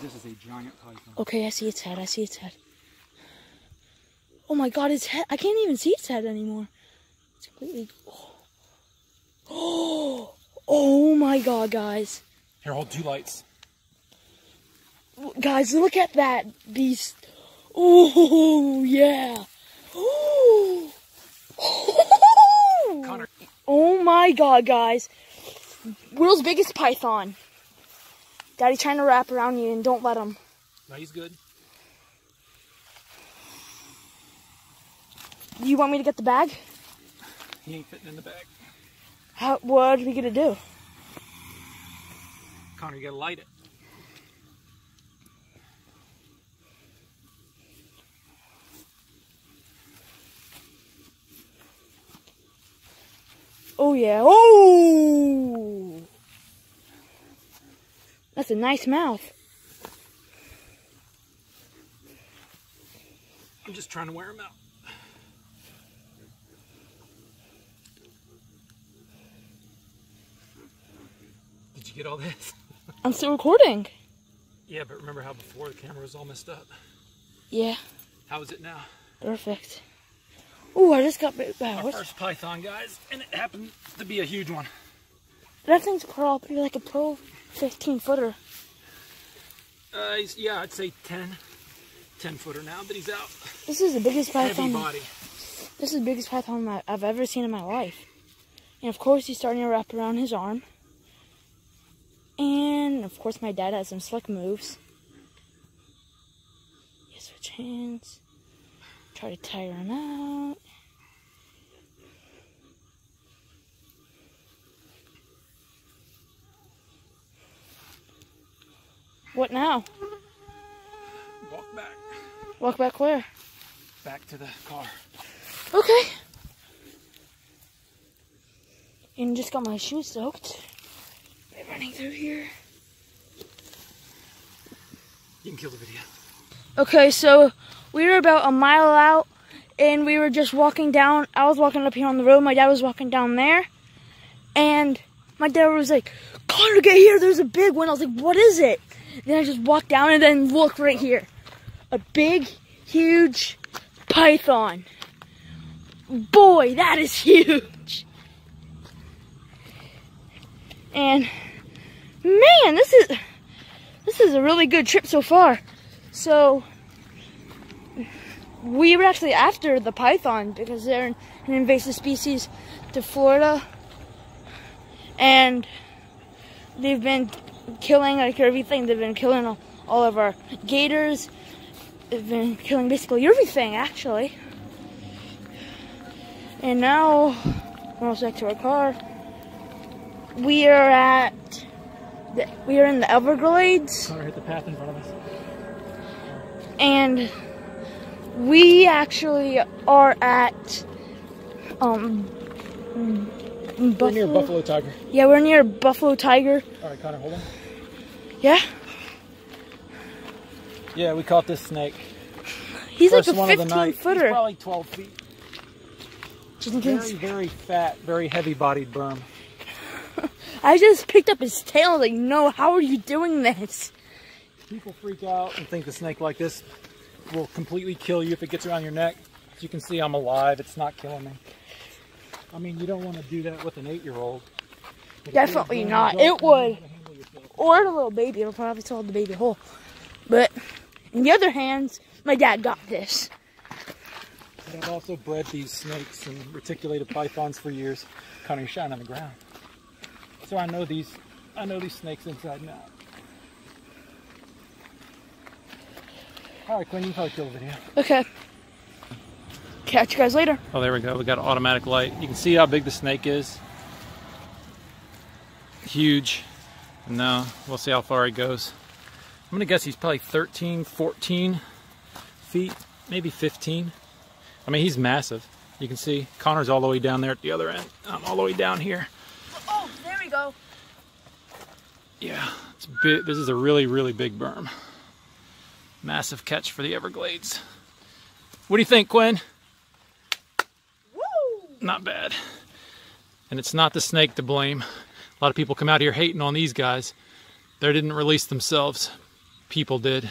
This is a giant python. Okay, I see its head. I see its head. Oh my god, its head. I can't even see its head anymore. It's completely. Oh, oh my god, guys. Here, hold two lights. Guys, look at that beast. Oh, yeah. Oh, Connor. oh my god, guys. World's biggest python. Daddy's trying to wrap around you and don't let him. No, he's good. Do you want me to get the bag? He ain't fitting in the bag. How, what are we gonna do? Connor, you gotta light it. Oh yeah. Oh! That's a nice mouth. I'm just trying to wear them out. Did you get all this? I'm still recording. Yeah, but remember how before the camera was all messed up? Yeah, How is it now? perfect. Oh, I just got bit. Wow, Our first python, guys, and it happened to be a huge one. That thing's probably like a pro 15 footer. Uh, he's, yeah, I'd say 10, 10 footer now, but he's out. This is the biggest python. body. This is the biggest python I've ever seen in my life. And of course, he's starting to wrap around his arm. And of course, my dad has some slick moves. You switch hands. Try to tire him out. What now? Walk back. Walk back where? Back to the car. Okay. And just got my shoes soaked. By running through here. You can kill the video. Okay, so we were about a mile out and we were just walking down. I was walking up here on the road. My dad was walking down there. And my dad was like, Connor, get here. There's a big one. I was like, what is it? Then I just walked down and then look right here. A big, huge python. Boy, that is huge. And man, this is this is a really good trip so far. So we were actually after the python because they're an invasive species to Florida, and they've been killing like everything. They've been killing all, all of our gators. They've been killing basically everything actually. And now almost back to our car. We are at the, we are in the Everglades Connor hit the path in front of us. and we actually are at um Buffalo. We're near Buffalo Tiger. Yeah, we're near Buffalo Tiger. All right, Connor, hold on. Yeah, Yeah, we caught this snake. he's First like a one of the 15 night. footer. He's probably 12 feet. Think Very, very fat, very heavy-bodied burm. I just picked up his tail. Like, no, how are you doing this? People freak out and think a snake like this will completely kill you if it gets around your neck. As you can see, I'm alive. It's not killing me. I mean, you don't want to do that with an eight-year-old. Definitely not. It adult, you know would. how to handle yourself. Or the little baby. It'll probably swallow the baby whole. But in the other hands, my dad got this. But I've also bred these snakes and reticulated pythons for years, cutting shine on the ground. So I know these, I know these snakes inside and out. All right, Quinn, you can probably kill the video. Okay. Catch you guys later. Oh, there we go. We got an automatic light. You can see how big the snake is. Huge. Now we'll see how far he goes. I'm gonna guess he's probably 13, 14 feet, maybe 15. I mean, he's massive. You can see Connor's all the way down there at the other end. I'm all the way down here. Oh, there we go. Yeah, it's big. This is a really, really big burm. Massive catch for the Everglades. What do you think, Quinn? Woo! Not bad. And it's not the snake to blame. A lot of people come out here hating on these guys. They didn't release themselves. people did.